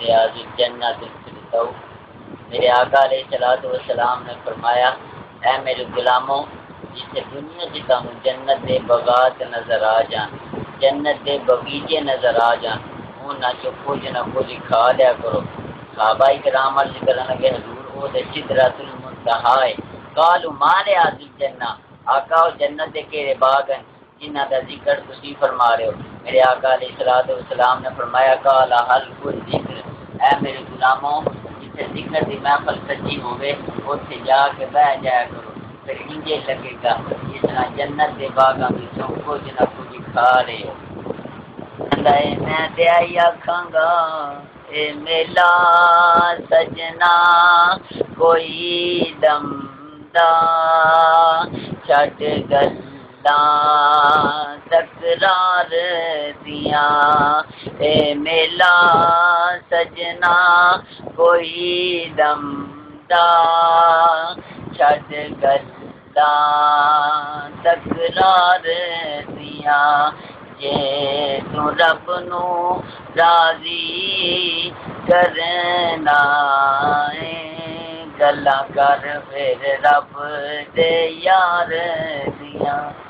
ریاض الجنت میرے آقا علیہ السلام والسلام نے فرمایا، اے میرے غلاموں، جسے دنیا سے تمہیں جنت دے بغات نظر آ جان جنت دے بغیچے نظر آ جان وہ نہ چو کچھ نہ کچھ کھا لیا کرو۔ صحابہ کرام عرض کرنے لگے، حضور وہ دے سدرۃ المنتہا ہے۔ قالوا ما لهذه الجنہ؟ آقا و جنت دے کیڑے باغ ہیں۔ جنہ دا ذکر تسی فرما رہے ہو۔ میرے آقا علیہ الصلوۃ والسلام نے فرمایا، قال هل کل ذکر؟ اے میرے غلاموں، جتھے ذکر دی محفل سچی ہوے اوتھے جا کے بیٹھ جایا کرو۔ پھر انجے لگے گا۔ جس طرح جنت دے باغاں وچوں کچھ نہ کچھ کھا رہے ہو۔ میں دیا آکھاں گا، اے میلا سجنا، کوئی دم دا چھٹ گل گلا تکرار دیا۔ اے میلا سجنا، کوئی دم دا چھٹ گلا تکرار دیا۔ جے تو رب نو راضی کرنا گلا کر پھر رب دے یار دیاں